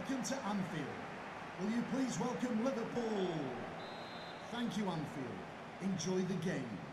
welcome to Anfield. Will you please welcome Liverpool? Thank you, Anfield. Enjoy the game.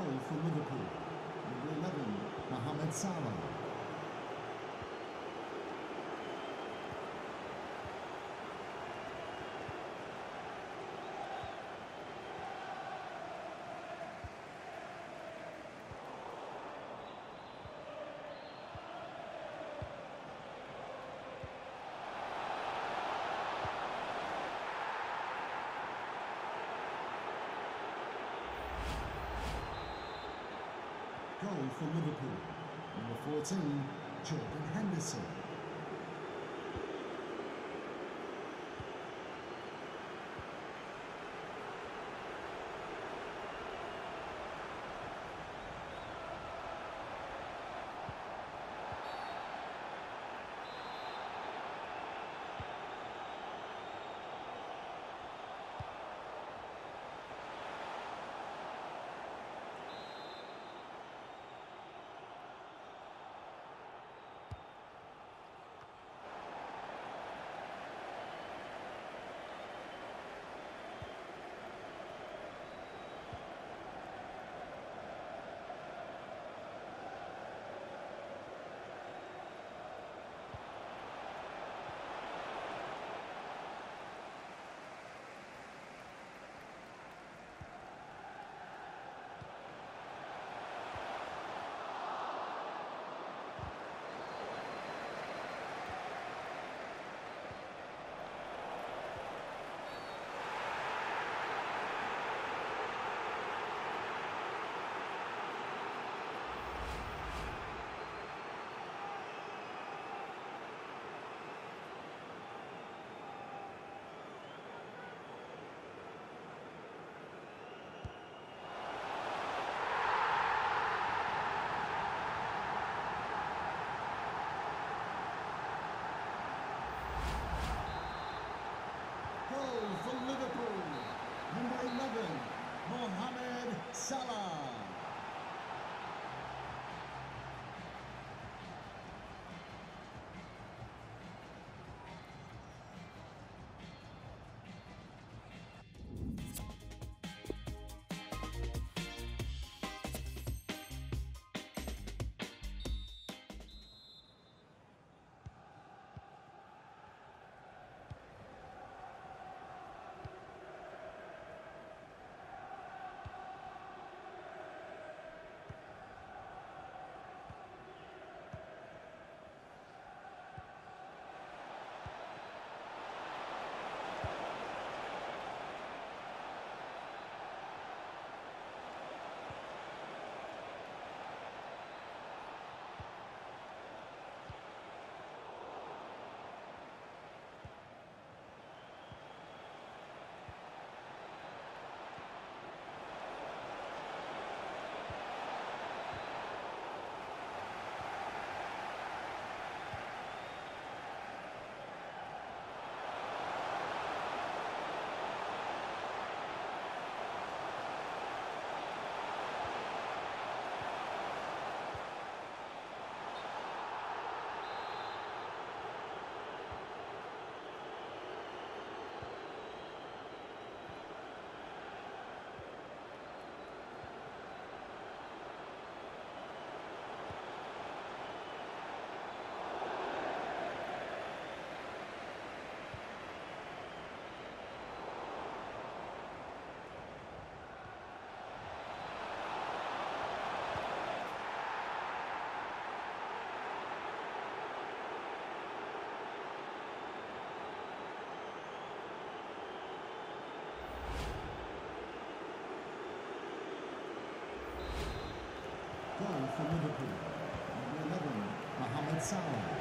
Goal for Liverpool. Number 11, Mohamed Salah. Goal for Liverpool. Number 14, Jordan Henderson. For Liverpool. Number 11, Mohamed Salah.